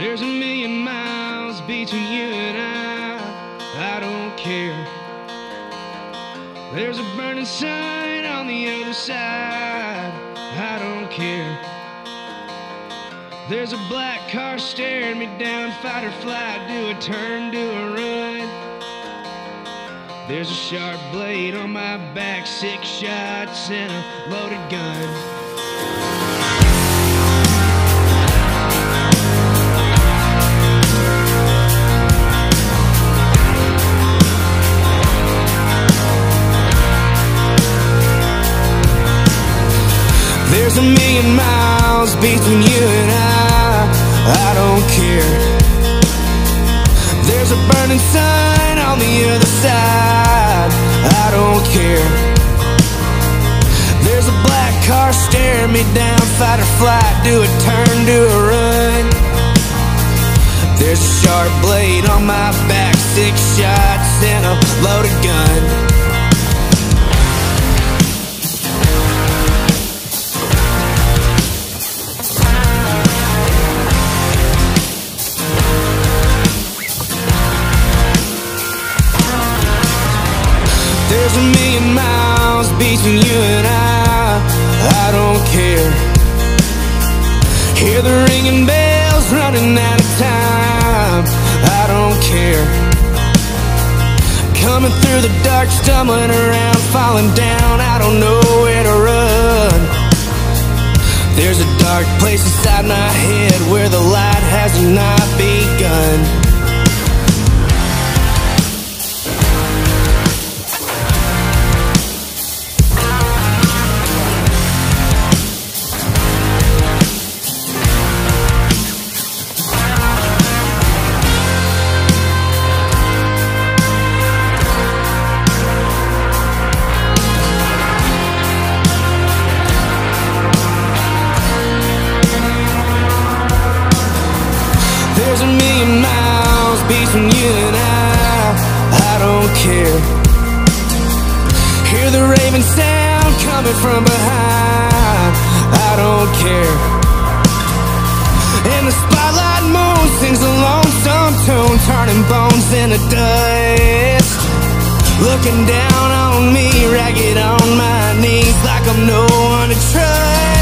There's a million miles between you and I. I don't care. There's a burning sun on the other side. I don't care. There's a black car staring me down, fight or flight, do a turn, do a run. There's a sharp blade on my back, six shots and a loaded gun. There's a million miles between you and I. I don't care. There's a burning sun on the other side. I don't care. There's a black car staring me down. Fight or flight, do a turn, do a run. There's a sharp blade on my back, six shots and a loaded gun. Between you and I. I don't care. Hear the ringing bells running out of time. I don't care. Coming through the dark, stumbling around, falling down. I don't know where to run. There's a dark place inside my head where the light has not begun. There's a million miles between you and I. I don't care. Hear the raving sound coming from behind. I don't care. And the spotlight moon sings a lonesome tune, turning bones into dust. Looking down on me, ragged on my knees, like I'm no one to trust.